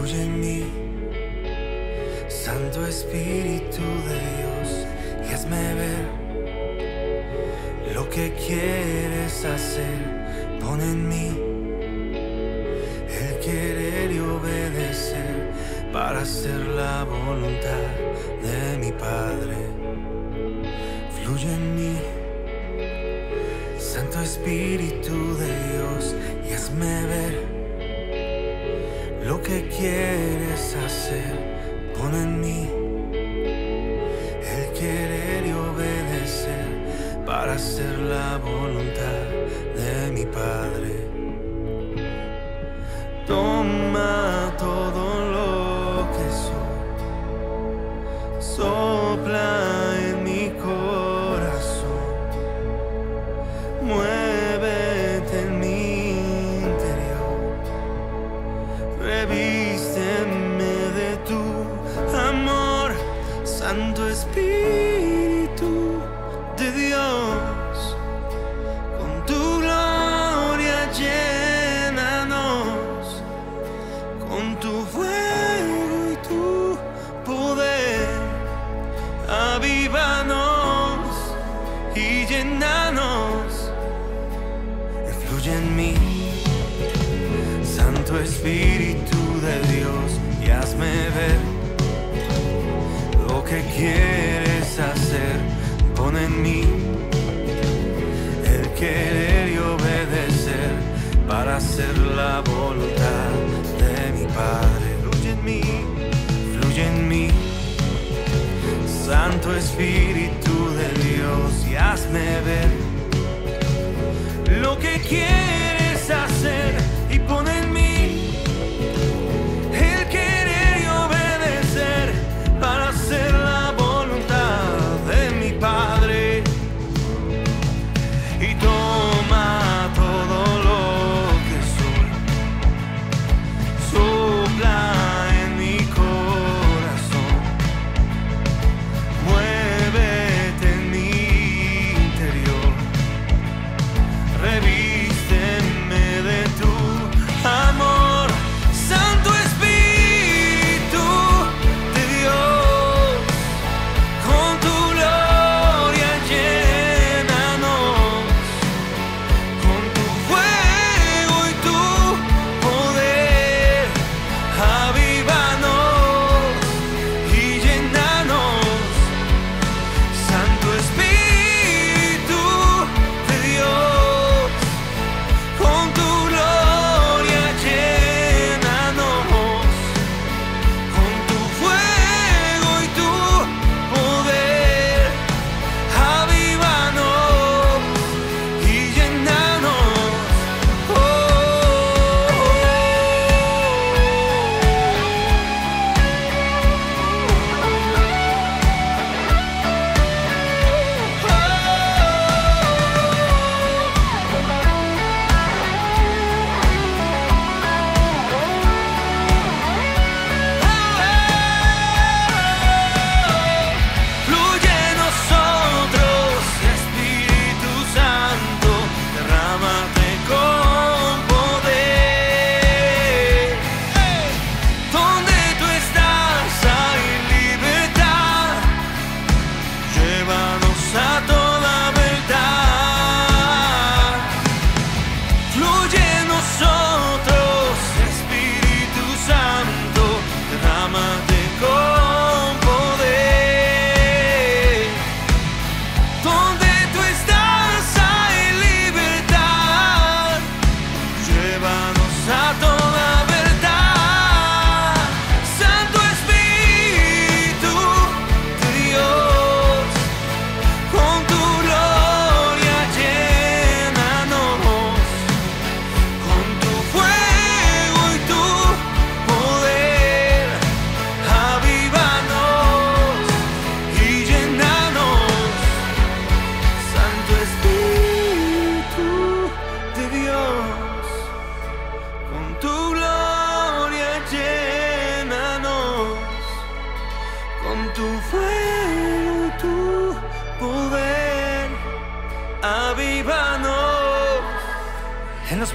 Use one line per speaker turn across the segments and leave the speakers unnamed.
fluye en mí. Santo Espíritu de Dios, y hazme ver lo que quieres hacer. Pon en mí el querer y obedecer para hacer la voluntad de mi Padre. Fluye en mí, Santo Espíritu de Dios, y hazme ver lo que quieres hacer. Pon en mí el querer y obedecer para hacer la voluntad Santo Espíritu Espíritu de Dios, y hazme ver lo que quieres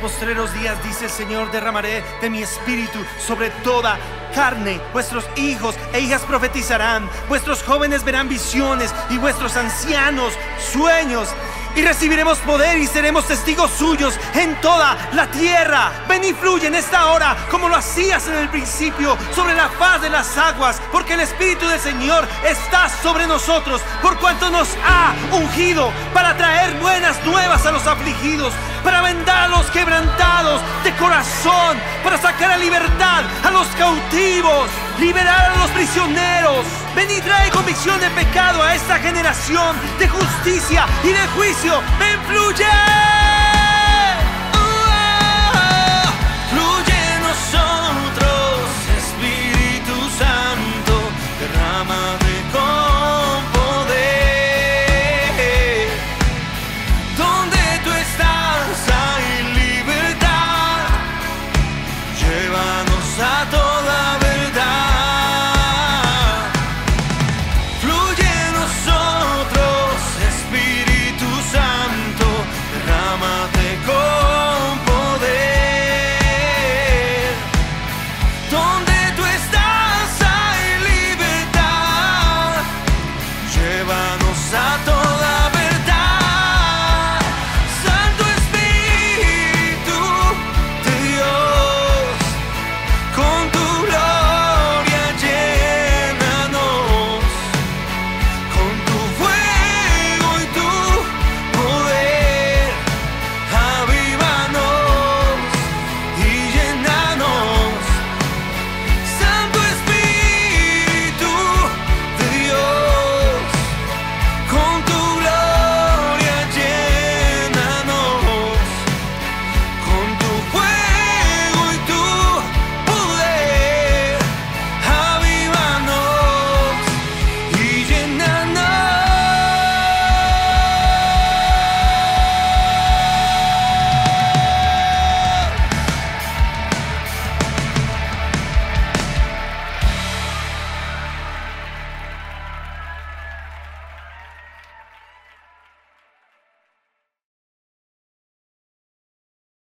postreros días, dice el Señor, derramaré de mi espíritu sobre toda carne. Vuestros hijos e hijas profetizarán, vuestros jóvenes verán visiones y vuestros ancianos sueños y recibiremos poder y seremos testigos suyos en toda la tierra. Ven y fluye en esta hora como lo hacías en el principio sobre la faz de las aguas, porque el Espíritu del Señor está sobre nosotros, por cuanto nos ha ungido para traer buenas nuevas a los afligidos, para vendar a los quebrantados de corazón, para sacar a libertad a los cautivos, liberar a los prisioneros. Ven y trae convicción de pecado a esta generación de justicia y de juicio. Ven, fluye.
Santo